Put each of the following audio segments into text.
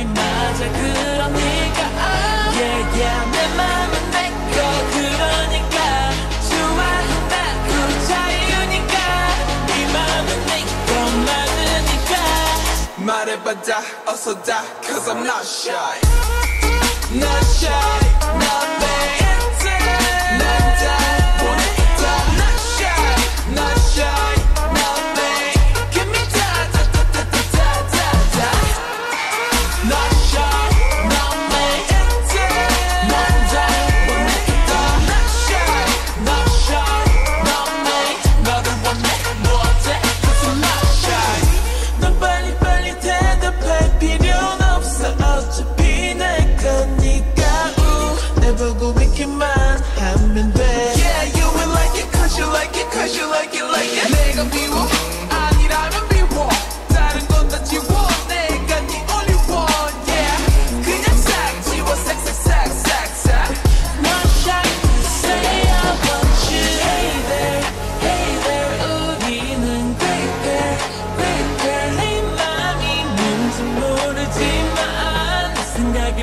그게 맞아. 그러니까 아 yeah yeah. 내은 내거. 그러니까 좋아한다. 그 자유니까. 네 맘은 내거. 많으니까. 말해봐 다 어서 다 cause I'm not shy. Not shy. Not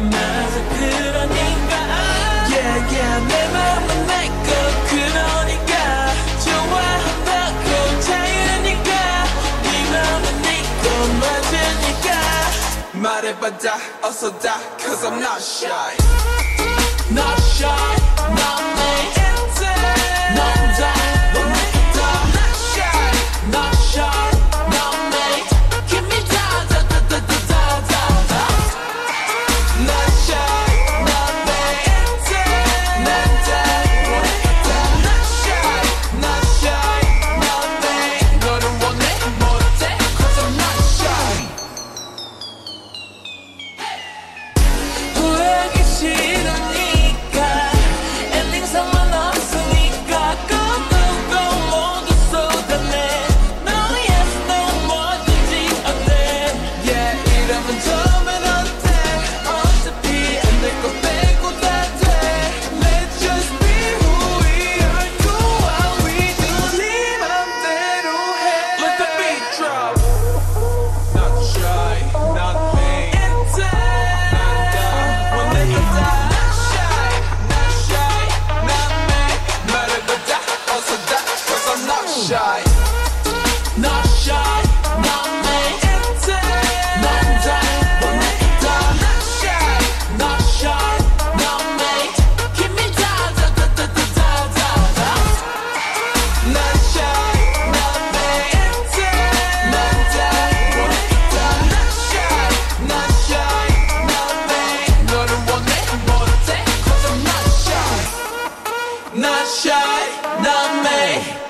마저 그러니까 Yeah yeah 내 마음은 내거 그러니까 좋아한다고 자유니까 네 마음은 네거 맞으니까 말해봐 다 어서 다 Cause I'm not shy Not shy not shy, not me.